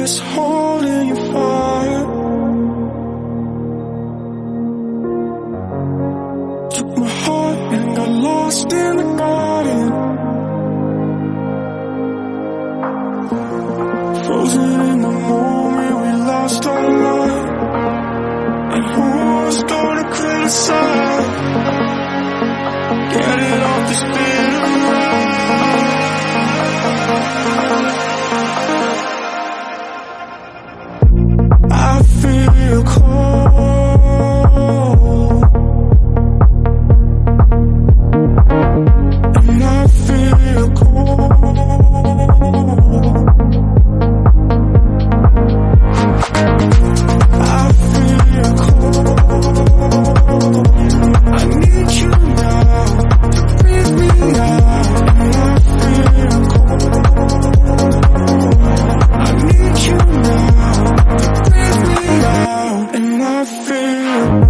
This hole in your fire. Took my heart and got lost in the garden. Frozen in the moment, we lost our mind And who's gonna criticize? Get it off this bitter miracle you.